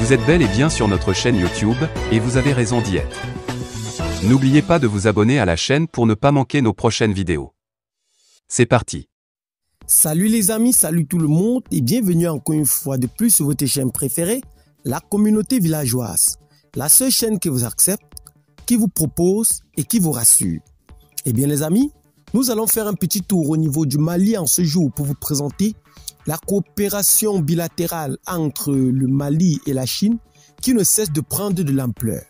Vous êtes bel et bien sur notre chaîne YouTube, et vous avez raison d'y être. N'oubliez pas de vous abonner à la chaîne pour ne pas manquer nos prochaines vidéos. C'est parti. Salut les amis, salut tout le monde et bienvenue encore une fois de plus sur votre chaîne préférée, la communauté villageoise. La seule chaîne qui vous accepte, qui vous propose et qui vous rassure. Eh bien les amis, nous allons faire un petit tour au niveau du Mali en ce jour pour vous présenter la coopération bilatérale entre le Mali et la Chine qui ne cesse de prendre de l'ampleur.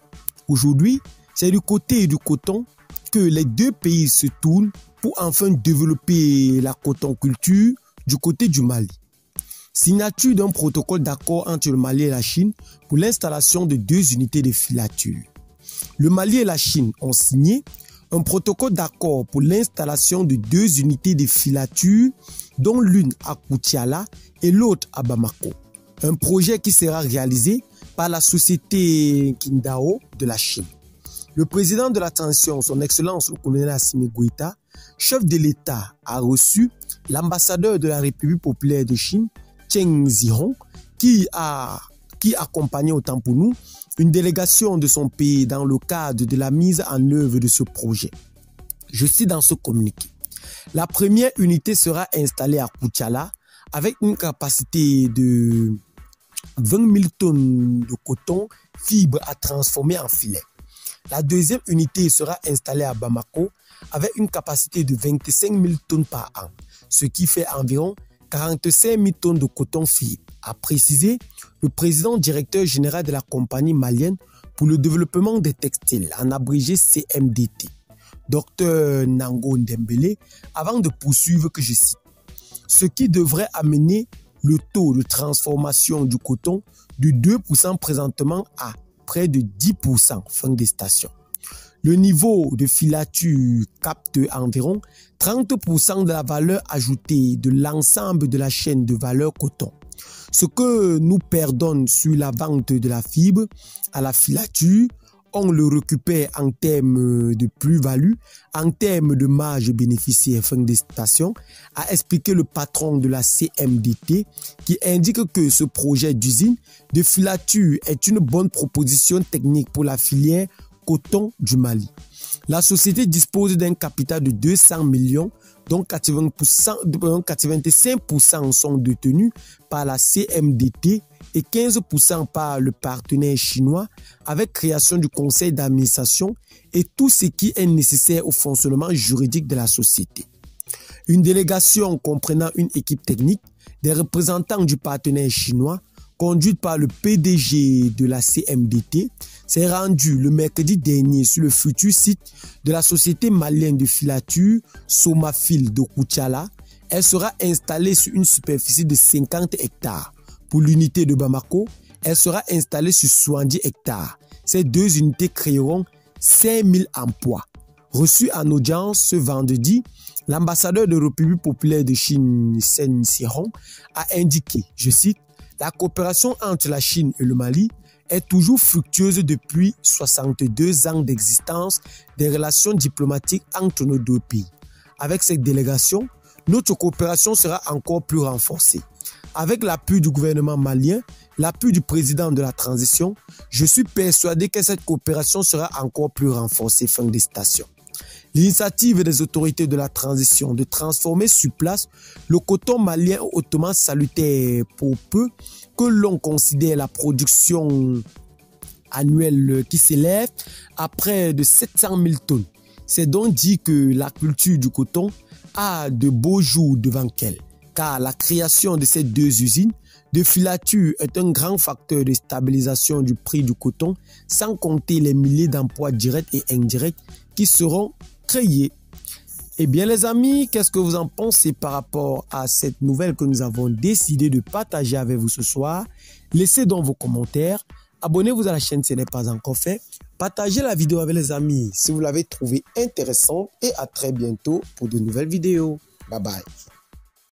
Aujourd'hui, c'est du côté du coton que les deux pays se tournent pour enfin développer la coton culture du côté du Mali. Signature d'un protocole d'accord entre le Mali et la Chine pour l'installation de deux unités de filature. Le Mali et la Chine ont signé un protocole d'accord pour l'installation de deux unités de filature, dont l'une à Koutiala et l'autre à Bamako. Un projet qui sera réalisé par la société Kindao de la Chine. Le président de la transition, son Excellence le colonel Assimi chef de l'État, a reçu l'ambassadeur de la République populaire de Chine, Cheng Zihong, qui a qui accompagnait autant pour nous une délégation de son pays dans le cadre de la mise en œuvre de ce projet. Je cite dans ce communiqué. La première unité sera installée à Kuchala avec une capacité de 20 000 tonnes de coton fibre à transformer en filet. La deuxième unité sera installée à Bamako avec une capacité de 25 000 tonnes par an, ce qui fait environ 45 000 tonnes de coton fibre a précisé le président directeur général de la compagnie malienne pour le développement des textiles, en abrégé CMDT, Dr Nango Ndembele, avant de poursuivre que je cite, ce qui devrait amener le taux de transformation du coton de 2% présentement à près de 10%, fin des stations. Le niveau de filature capte environ 30% de la valeur ajoutée de l'ensemble de la chaîne de valeur coton. Ce que nous perdons sur la vente de la fibre à la filature, on le récupère en termes de plus-value, en termes de marge bénéficiaire fin des stations, a expliqué le patron de la CMDT qui indique que ce projet d'usine de filature est une bonne proposition technique pour la filière coton du Mali. La société dispose d'un capital de 200 millions dont 85% sont détenus par la CMDT et 15% par le partenaire chinois avec création du conseil d'administration et tout ce qui est nécessaire au fonctionnement juridique de la société. Une délégation comprenant une équipe technique, des représentants du partenaire chinois, conduite par le PDG de la CMDT, s'est rendue le mercredi dernier sur le futur site de la société malienne de filature Somafil de Kouchala. Elle sera installée sur une superficie de 50 hectares. Pour l'unité de Bamako, elle sera installée sur 70 hectares. Ces deux unités créeront 5000 emplois. Reçu en audience ce vendredi, l'ambassadeur de République populaire de Chine, Sen Sihong, a indiqué, je cite, la coopération entre la Chine et le Mali est toujours fructueuse depuis 62 ans d'existence des relations diplomatiques entre nos deux pays. Avec cette délégation, notre coopération sera encore plus renforcée. Avec l'appui du gouvernement malien, l'appui du président de la transition, je suis persuadé que cette coopération sera encore plus renforcée. Fin des stations. L'initiative des autorités de la transition de transformer sur place le coton malien hautement salutaire pour peu que l'on considère la production annuelle qui s'élève à près de 700 000 tonnes. C'est donc dit que la culture du coton a de beaux jours devant elle, car la création de ces deux usines de filature est un grand facteur de stabilisation du prix du coton, sans compter les milliers d'emplois directs et indirects qui seront créés. Eh bien les amis, qu'est-ce que vous en pensez par rapport à cette nouvelle que nous avons décidé de partager avec vous ce soir? Laissez donc vos commentaires. Abonnez-vous à la chaîne si ce n'est pas encore fait. Partagez la vidéo avec les amis si vous l'avez trouvé intéressante et à très bientôt pour de nouvelles vidéos. Bye bye.